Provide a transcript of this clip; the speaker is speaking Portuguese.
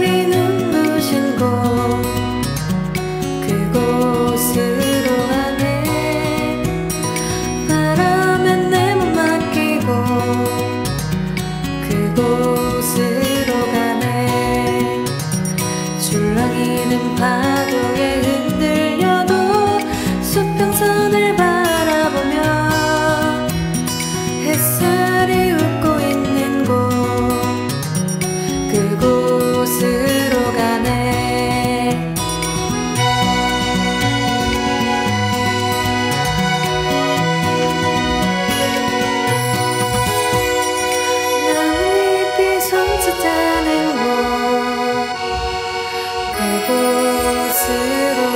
burning Você